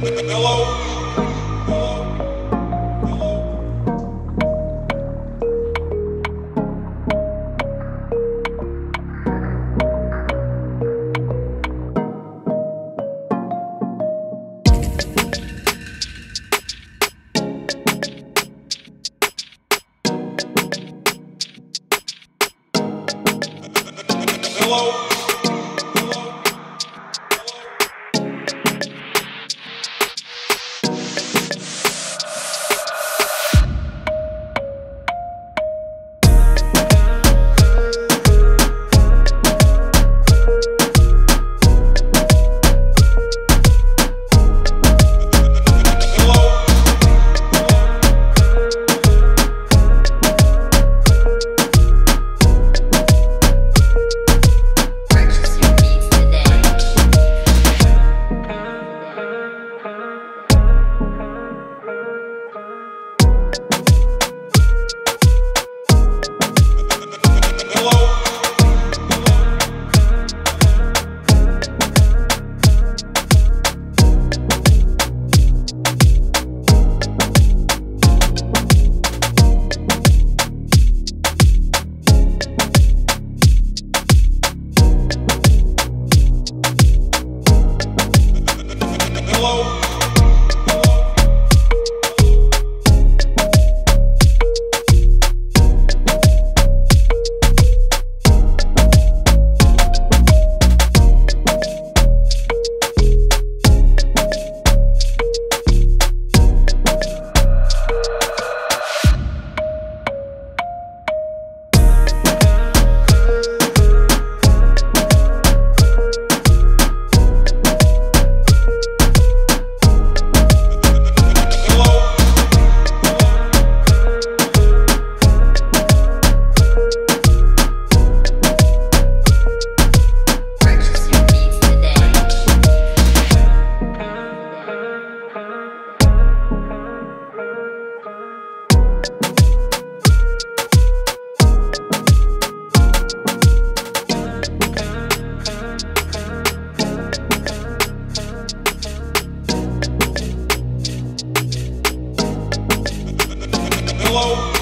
Hello. Hello.